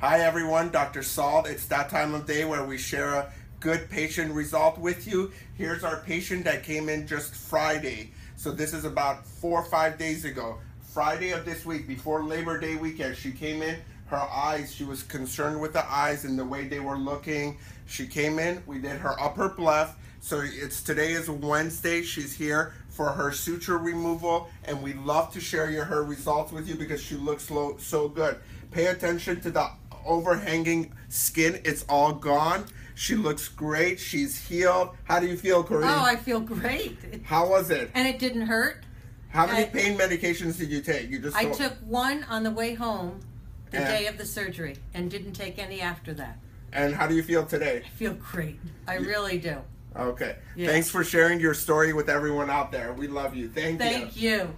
Hi everyone, Dr. Saul. It's that time of day where we share a good patient result with you. Here's our patient that came in just Friday. So this is about four or five days ago. Friday of this week, before Labor Day weekend, she came in. Her eyes, she was concerned with the eyes and the way they were looking. She came in, we did her upper bleph. So it's today is Wednesday. She's here for her suture removal, and we love to share your, her results with you because she looks so good. Pay attention to the overhanging skin. It's all gone. She looks great. She's healed. How do you feel, Corinne? Oh, I feel great. How was it? And it didn't hurt. How many I- pain medications did you take? You just I took one on the way home the day of the surgery and didn't take any after that. And how do you feel today? I feel great. I really do. Okay. Yeah. Thanks for sharing your story with everyone out there. We love you. Thank, you. Thank you.